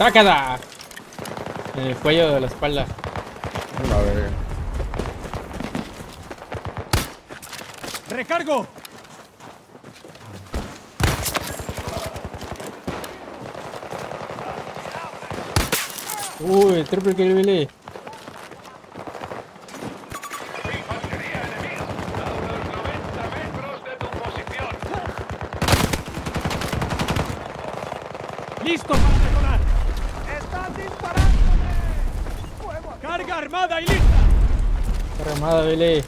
¡Sácala! En el cuello de la espalda. A ver. ¡Recargo! Uy, triple kill Billy. Infantería enemiga. A unos 90 metros de tu posición. ¡Listo para decorar! ¡Están disparándome! ¡Fuego! ¡Carga armada y lista! Billy.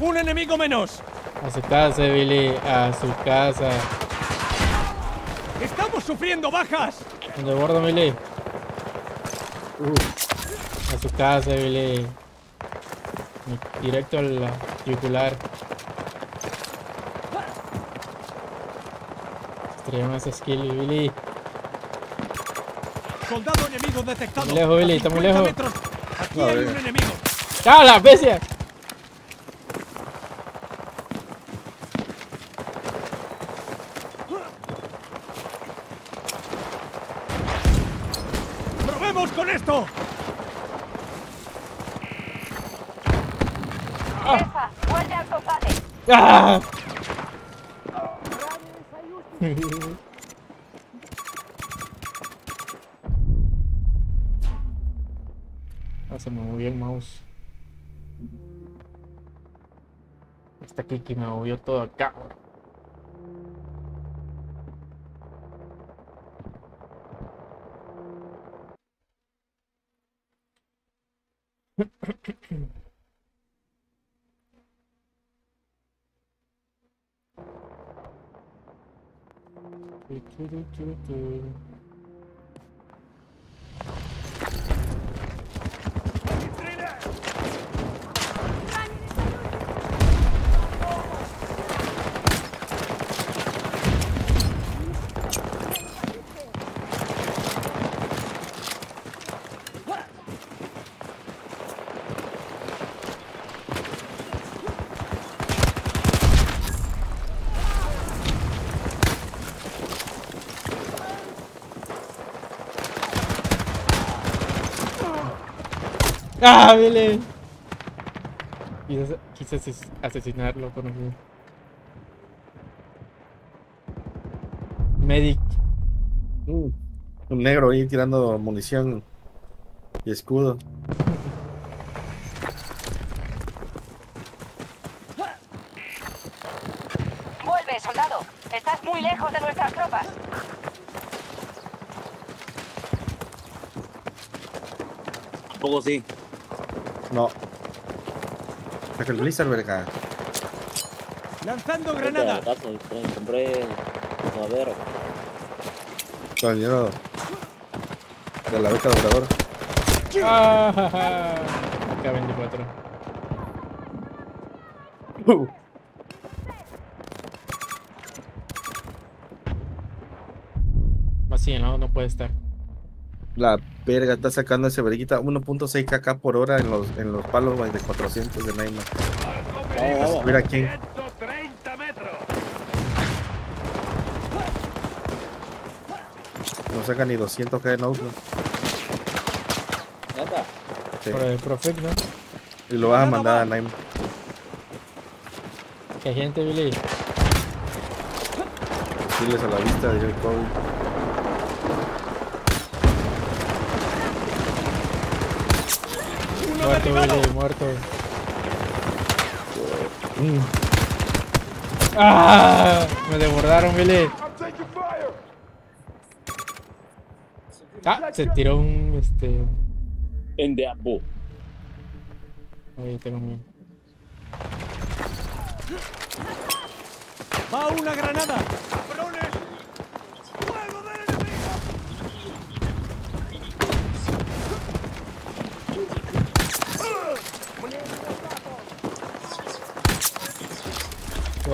¡Un enemigo menos! A su casa, Billy. A su casa. ¡Estamos sufriendo bajas! ¿Dónde bordo, Billy? A su casa, Billy. Directo a la yugular. Traemos esa skill, Billy. ¡Soldado enemigo detectado! Muy lejos, Billy, A está muy 50 lejos. metros. Aquí A hay un enemigo. ¡Ah, la bestia! ¡Probemos con esto! ¡Ah! Ah, Kiki me movió todo acá. ¡Ah! Quise, quise ases- asesinarlo, pero no. Medic. Mm, Un negro ahí tirando munición y escudo. Vuelve, soldado. Estás muy lejos de nuestras tropas. Poco sí. No. Saca el Blizzard, verga. ¡Lanzando granada! compré- madera. Con el dinero de la beca dobladora. ¡Ah! ja, ja! K24. Vacío, ¿no? No puede estar. La verga está sacando ese verguita 1.6 kk por hora en los, en los palos güey, de 400 de Neymar. Vamos, vamos. Mira aquí. 130 metros. No saca ni 200 k de Outlaw. Neta. Sí. Por el Profet, ¿no? Y lo vas a mandar a Neymar. Que gente, Billy. Diles a la vista de Joy Kobe. ¡Uno Muerto! Billy, muerto. ¡Ah! Me desbordaron, Billy. Ah, se tiró un este. En de Abu. Ahí tengo mi. ¡Va una granada! ¡Cabrones! ¡Fuego del enemigo!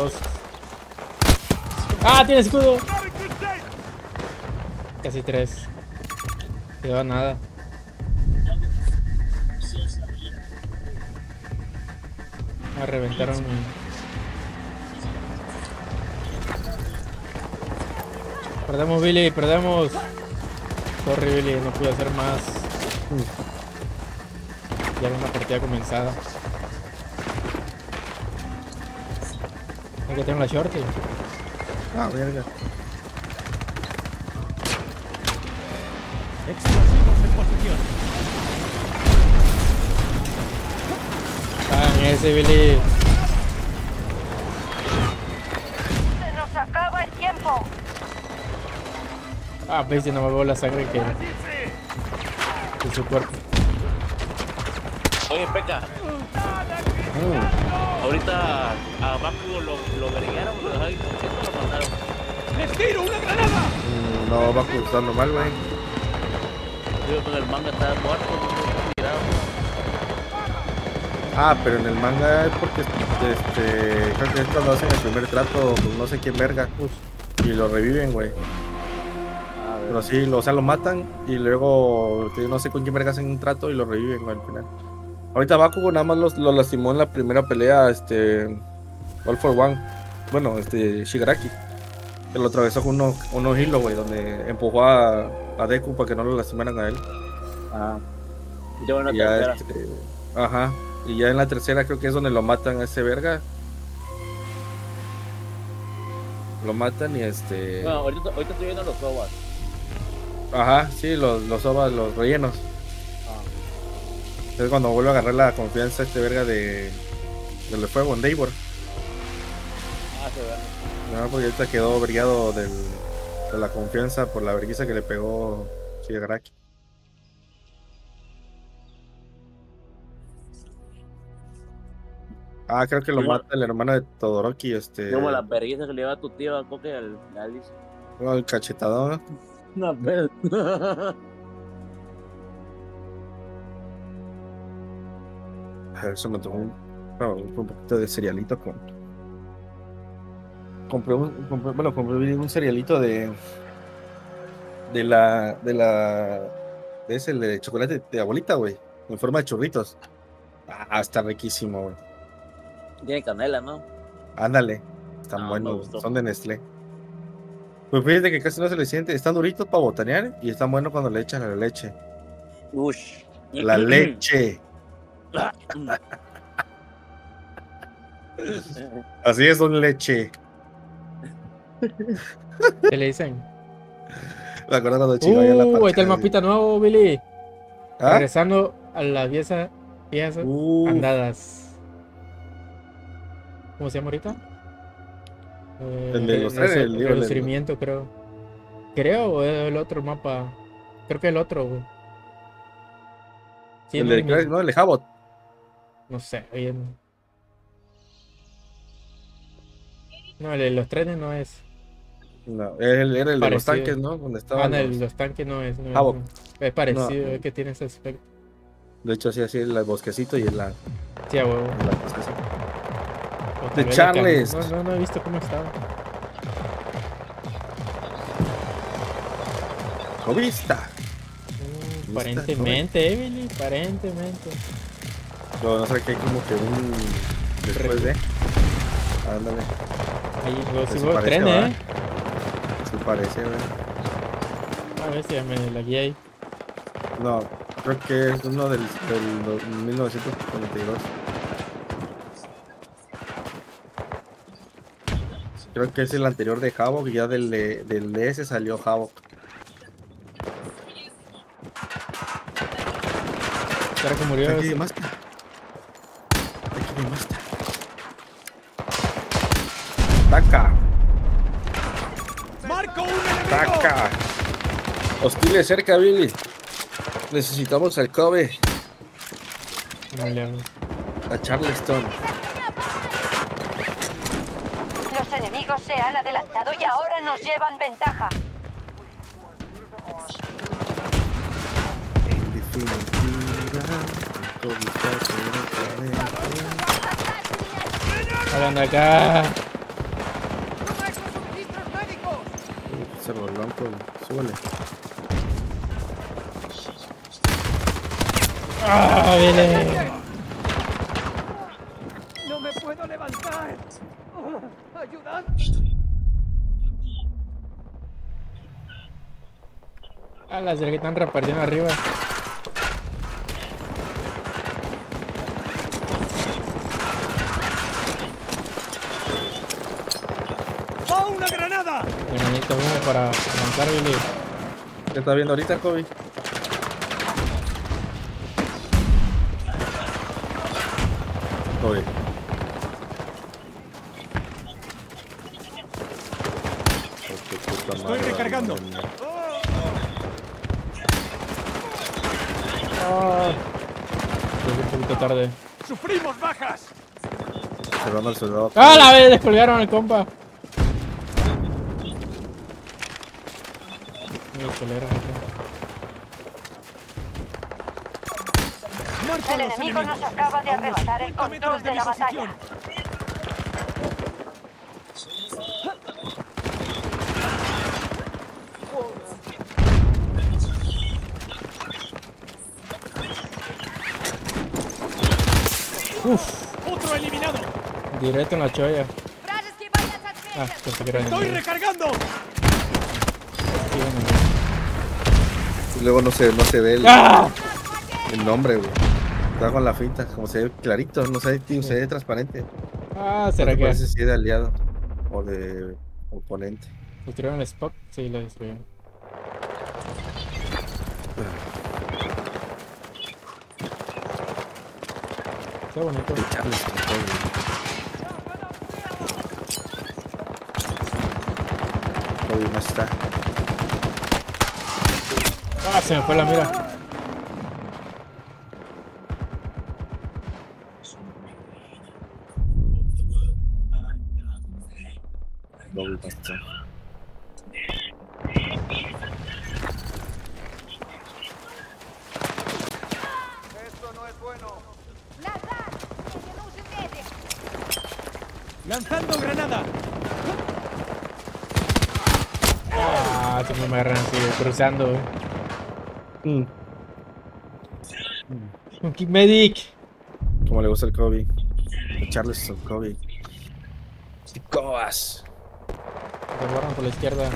Dos. ¡Ah! ¡Tiene escudo! Casi tres. Quedó nada. Me reventaron. Perdemos, Billy, perdemos. Sorry, Billy, no pude hacer más. Ya era una partida comenzada. Aquí tengo la shorty. Ah, verga. Explosivos en posición. Ah, ese, Billy. Se nos acaba el tiempo. Ah, ves, no me veo la sangre que. de su cuerpo. Oye, Peca, ahorita a Baku lo, lo verguearon, lo dejaron inconsciente lo mataron. ¡Les tiro una granada! Mm, No, va cruzando mal, güey. Digo, pues el manga está muerto, no está tirado. Ah, pero en el manga es porque este, creo que es cuando hacen el primer trato con no sé quién verga. Y lo reviven, güey. Pero sí, lo, o sea, lo matan y luego no sé con quién verga hacen un trato y lo reviven, güey, al final. Ahorita Bakugo nada más los- lo, lastimó en la primera pelea, este. All for One. Bueno, este, Shigaraki. Que lo atravesó con uno, uno hilo, güey, donde empujó a, a Deku para que no lo lastimaran a él. Ah. Yo en la tercera. este, ajá. Y ya en la tercera creo que es donde lo matan a ese verga. Lo matan y este. Bueno, ahorita, ahorita estoy viendo los sobas. Ajá, sí, los, los sobas, los rellenos. Es cuando vuelve a agarrar la confianza este verga de. del fuego en Davor. Ah, se ve. No, porque ahorita quedó brillado del, de la confianza por la vergüenza que le pegó Shigaraki. Ah, creo que lo mata el hermano de Todoroki, este. Como la perguisa que le lleva a tu tío a Coque al a Alice. el cachetadón. No, pero. A ver, eso me tomó un, un poquito de cerealito con. Compré un, compré- bueno, compré un cerealito de. De la. De la. De ese, el de chocolate de abuelita, güey. En forma de churritos. Ah, está riquísimo, güey. Tiene canela, ¿no? Ándale. Están No, me buenos, son de Nestlé. Pues fíjate que casi no se le siente. Están duritos para botanear y están buenos cuando le echan la leche. Ush. La leche. Así es, son leche. ¿Qué le dicen? Me acuerdo cuando chico la Uh, ahí está el mapita nuevo, Billy. ¿Ah? Regresando a las viejas, viejas Uh, andadas. ¿Cómo se llama ahorita? Eh, El de los re- trenes, el del- resurgimiento, creo. Creo, o es el otro mapa. Creo que el otro, güey. Sí, el no, de ni- Crash, no, el de Jabot. No sé, oye. No, No, el de los trenes no es. No, era el, de los tanques, ¿no? Donde Ah, estaban no, el de los- los tanques no es. no es, no. Parecido, No. es que tiene ese aspecto. De hecho, así, así, el bosquecito y el la, Sí, a huevo. De Charles. No, no, no he visto cómo estaba. Covista. Mm, Aparentemente, Emily, aparentemente. Pero no sé que hay como que un. Después de. Ándale. Ahí, luego Pues sí trenes, ¿va? ¿eh? Parece, güey. A ver si me la guía ahí. No, creo que es uno del, del do- 1942. Creo que es el anterior de Havok y ya del, de- del DS salió Havok. Ahora que murió. Aquí ese- de Hostiles cerca, Billy. Necesitamos al Kobe, no le hago. a Charleston. Los enemigos se han adelantado y ahora nos llevan ventaja. De acá. Se con. Súbele. Ah, ¡No me puedo levantar! ¡Ayudad! A las del que están repartiendo arriba. ¡Oh, una granada! Granadita uno para avanzar, Billy. ¿Qué estás viendo ahorita, Kobe? Estoy madre, recargando. Ah. Un poquito tarde. ¡Sufrimos bajas! Cerrando el soldado. ¡Ah, la vez! Descolgaron al compa. Me descolgaron al compa. El los enemigo nos acaba de arrebatar el 50 control de la batalla. ¡Otro eliminado! Directo en la cholla. Ah, ¡Estoy recargando! Y luego no se, no se ve el, ¡Ah! el nombre, güey. Está con la finta, como se ve clarito, no se ve, tío, se ve transparente. Ah, ¿será No que parece si es de aliado o de oponente. destruyeron el spot? Sí, lo destruyeron. Está bonito. Kobe no está. Ah, se me fue la mira. ¡Lanzando granada! Ah, siempre me agarran así, cruzando. Mm, Un kick medic. Como le gusta el Kobe. El Charles o Kobe. Cobas. Te borran por la izquierda.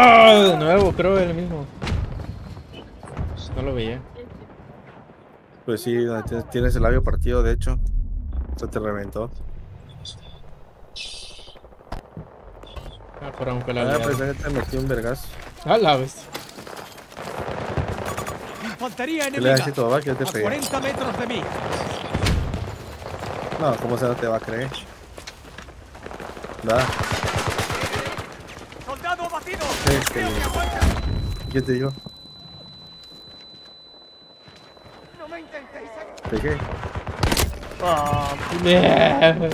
Ah, de nuevo, creo el mismo. No lo veía. Pues sí, tienes- el labio partido, de hecho. Se te reventó. Ah, por aunque la Ah, pues te metí un vergazo. Ah, la ves. ¡Infantería ¿Qué le enemiga! das a tu papá que yo te pegué? 40 metros de mí. No, ¿cómo se no te va a creer? Va, ¡Soldado abatido! Este- ¡Creo que aguanta! ¿Qué te digo? ¡No me intentéis! ¿De qué? Bien.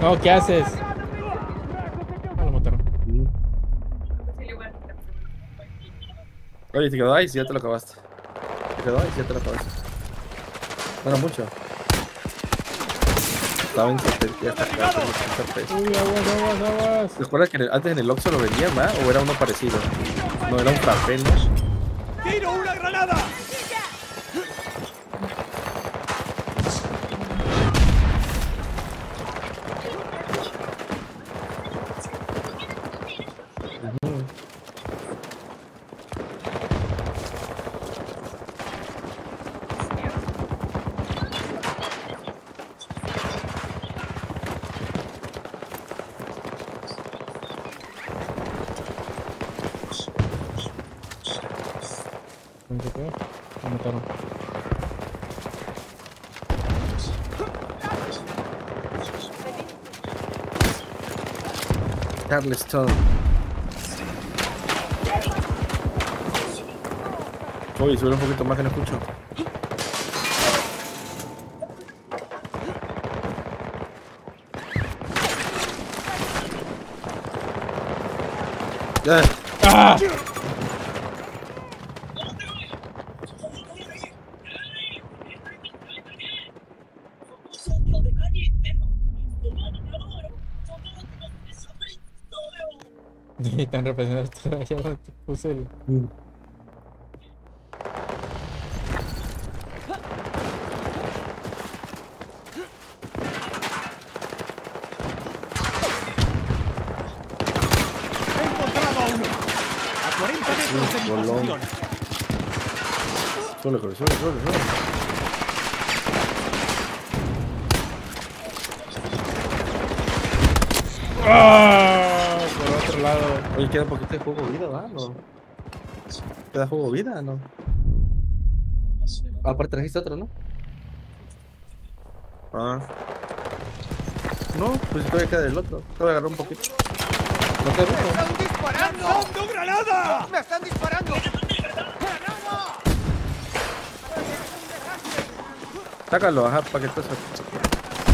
No, ¿qué haces? Ah, lo mataron. Oye, te quedó ahí si ya te lo acabaste. Te quedó ahí si ya te lo acabaste. Bueno, mucho. Estaba en 70, ya está acá, en 70 pesos. Uy, aguas, aguas, aguas. ¿Te acuerdas que antes en el Oxxo lo vendían, ¿verdad? ¿O era uno parecido? No, era un frappé, ¿no? ¡Tiro una granada! ¿Dónde se fue? Lo mataron. Charleston. Uy, sube un poquito más que no escucho. Y están representados todavía donde puse el. He encontrado a uno. A 40 metros de mi bolón. posición. Suele, suele, suele, suele, suele. ¡Ah! Por otro lado. Oye, queda poquito de juego vida, ¿verdad? No. ¿Queda juego vida, no? Ah, Aparte trajiste otro, ¿no? Ah. No, pues todavía queda el otro. Te voy a agarrar un poquito. No te rojo. ¡Están disparando! ¡Lanzando granada! ¡Me están disparando! Sácalo, ajá, para que te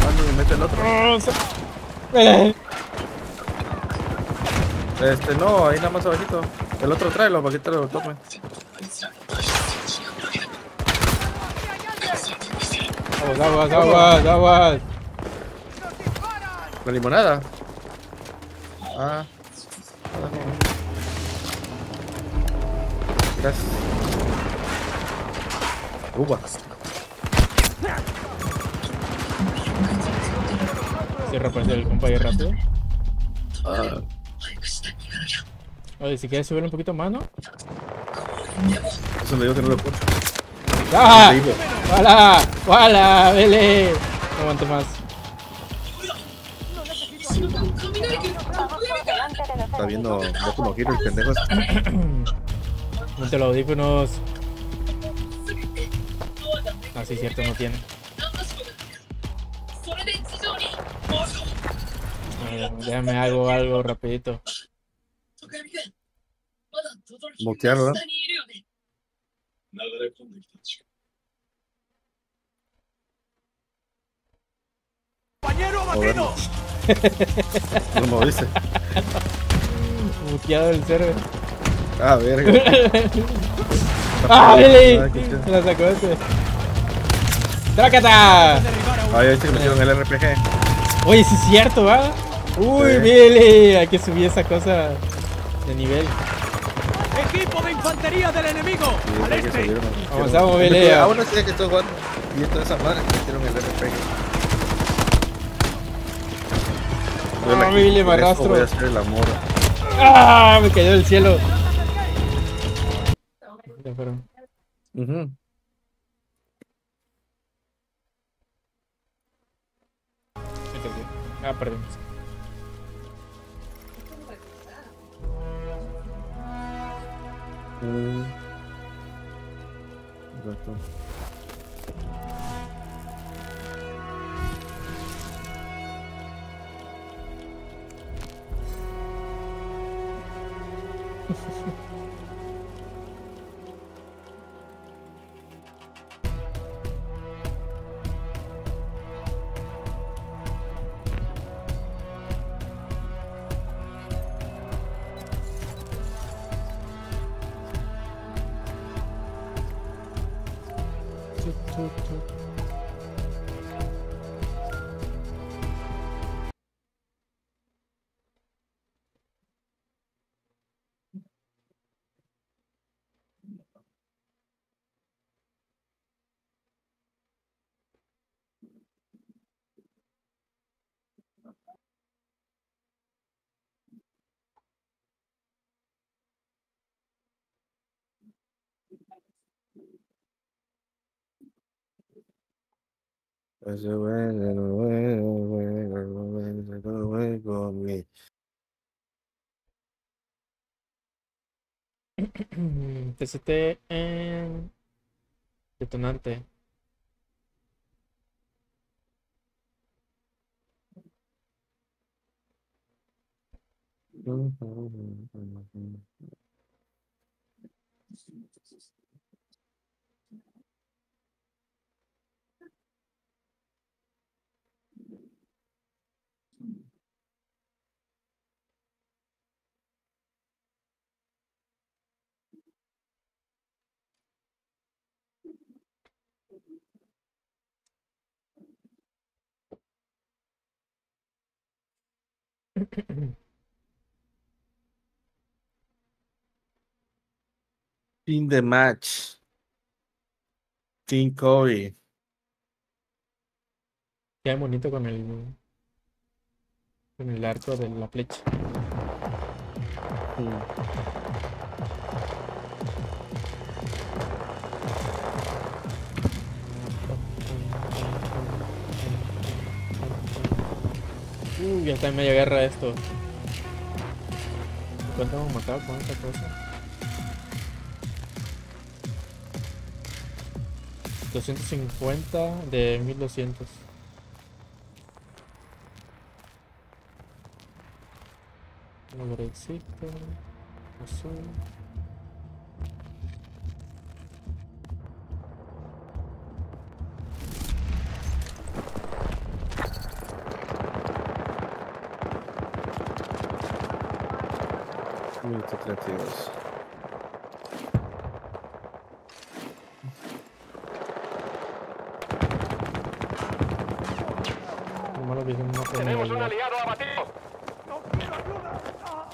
Mando y mete el otro. Este, no, ahí nada más abajito. El otro tráelo para que te lo tome. Aguas, aguas, aguas, aguas. La limonada. Ah. Gracias. Uva. Se repartió el compa ahí rápido. Ah. Oye, si quieres subir un poquito más, ¿no? Eso le digo que no lo puedo. ¡Ah! ¡Wala! ¡Wala! ¡Vele! No aguanto más. Está viendo no Hero el pendejo. Ponte los audífonos. Ah, sí, cierto, no tiene. Déjame algo, algo rapidito. Mutear, ¿verdad? ¡Compañero abatido! No me dice. Muteado el server. Ah, verga. ¡Ah, Billy! Ah, la sacó este. ¡Trácata! Derribar a uno. Ay, este que metieron el RPG. Oye, sí es cierto, ¿va? Uy, Sí. Billy, hay que subir esa cosa de nivel. ¡Equipo de infantería del enemigo! Sí, ¡Al este! Avanzamos, Billy. Ah, bueno, sí, que estoy jugando. Y esto esa madre que metieron el RPG. Yo Ah, Billy, me arrastro. Voy a hacer el amor. ¡Ah! Me cayó del cielo. Ya fueron. Métete. Ah, perdimos. Euh... D'accord. There's a way, there's a way, there's a way, there's a way, there's a way for me. TCT en detonante. Mm -hmm. Fin de match. Team Kobe. Queda bonito con el con el arco de la flecha. Uy, ya está en media guerra esto. ¿Cuánto hemos matado con esta cosa? 250 de 1200. Un verdecito, azul. Minuto 32. Lo malo que es un mapa de Tenemos un aliado abatido. ¡No quiero ayuda! ¡Ah!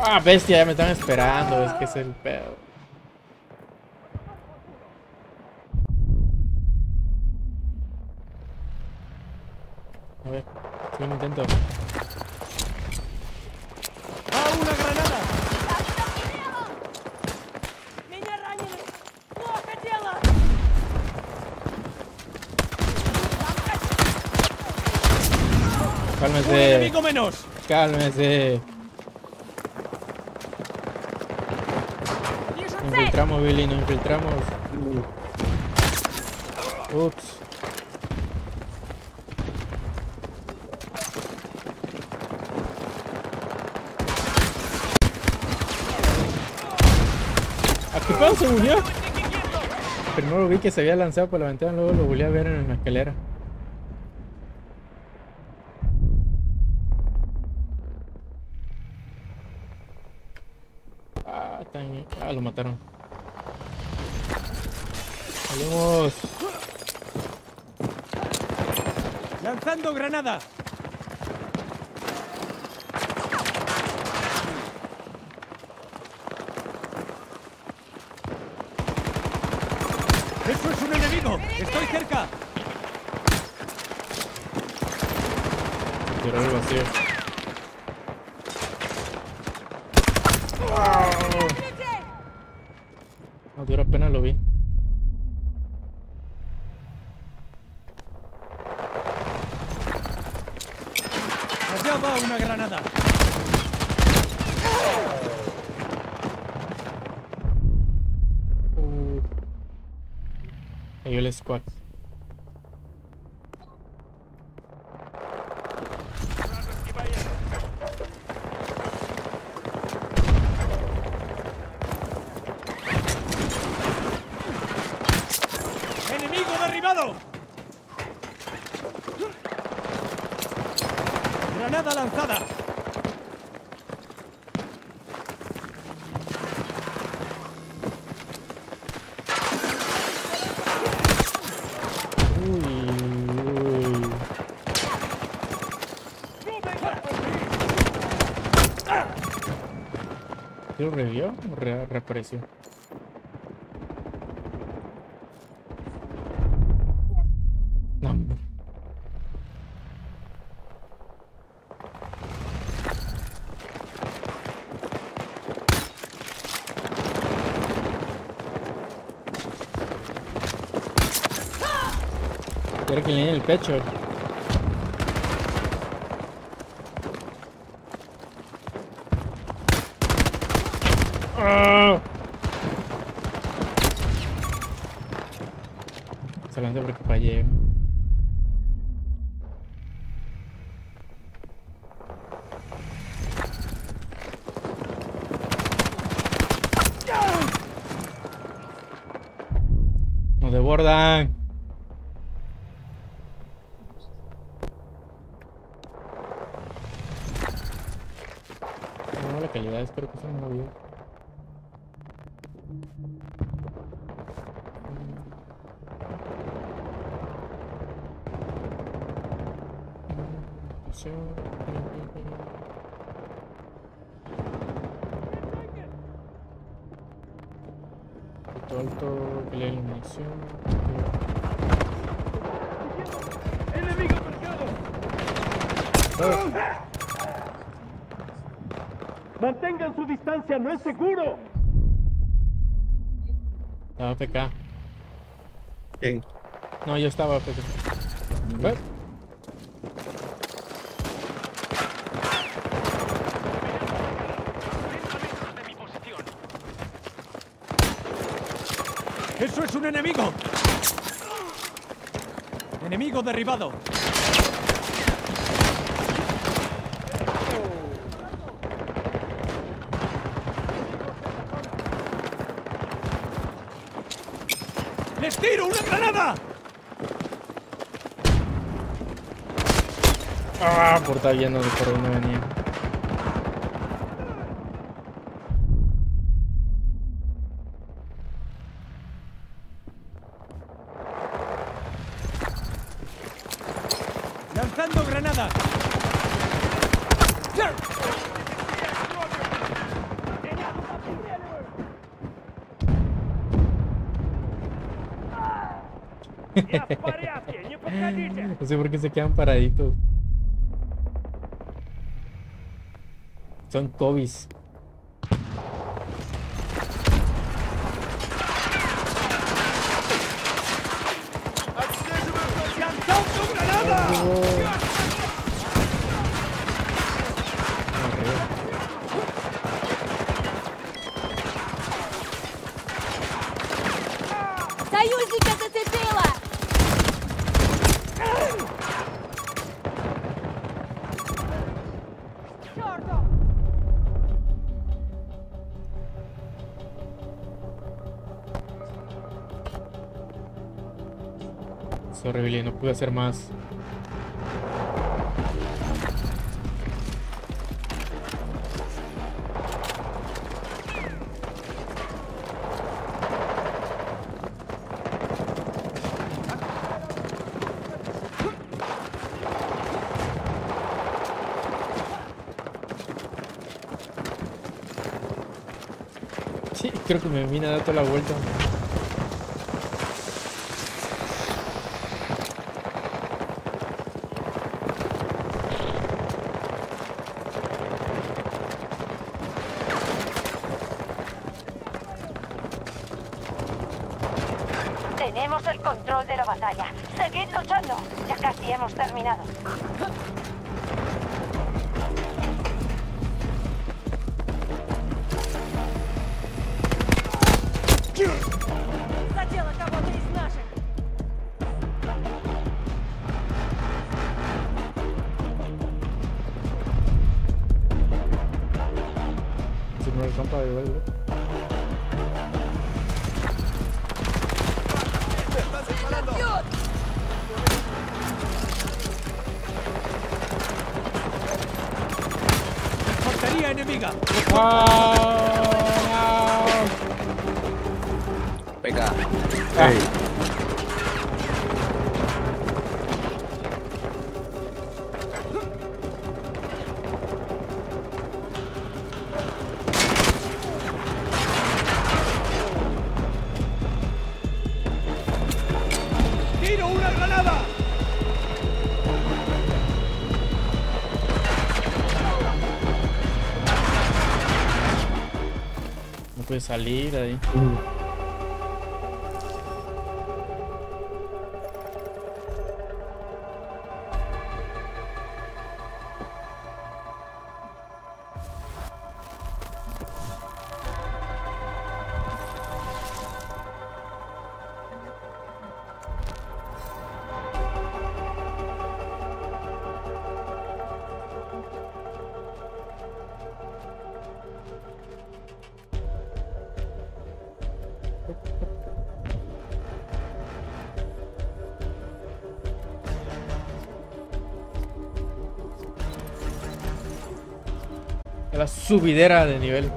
Ah, bestia, ya me están esperando. Es que es el pedo. A ver, soy un intento. ¡Ah, una granada! Cálmese. Un enemigo menos. Cálmese. Infiltramos, Billy, nos infiltramos. Ups. Qué pedo se? Primero vi que se había lanzado por la ventana, luego lo volví a ver en la escalera. Ah, tan... ah, lo mataron. Salimos. ¡Lanzando granada! ¡Eso es un enemigo! ¡Estoy cerca! A dura pena lo vi. ¡Allá va una granada! Uh. Cayó el squad. ¡Enemigo derribado! ¡Granada lanzada! Uy, uy. ¿Sí lo revivió o re- reapareció? No. Quiero que le den el pecho. ¡Ah! Solamente porque fallé. Nos desbordan. No, la calidad, espero que sea un video. Munición. Alto, alto, pelea la munición. ¡Enemigo marcado! ¡Mantengan su distancia! ¡No es seguro! Estaba PK. ¿Quién? No, yo estaba PK. ¿Eh? Es un enemigo! ¡Enemigo derribado! ¡Les tiro una granada! Ah, por estar viendo de por dónde venía. No sé por qué se quedan paraditos. Son Kobis. Sorry, Billy, no pude hacer más. Sí, creo que me vine a dar toda la vuelta. Tenemos el control de la batalla. Seguid luchando. Ya casi hemos terminado. Задела кого-то из наших! Si no alcanza Oh, no. Puede salir de ahí. Subidera de nivel.